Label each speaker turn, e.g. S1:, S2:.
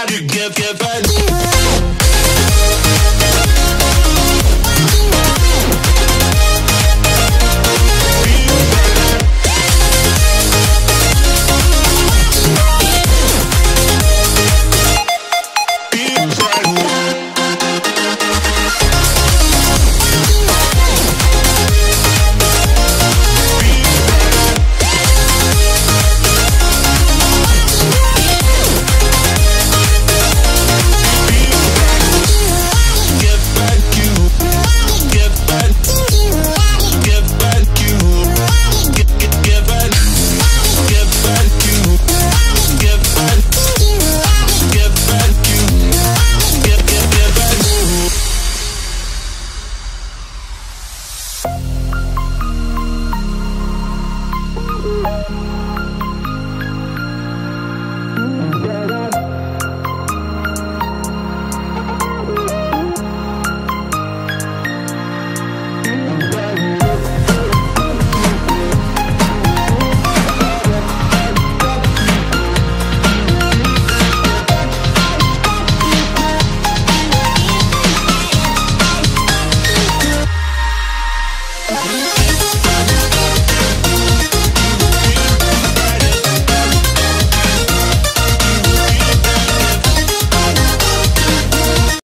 S1: gotta give, give a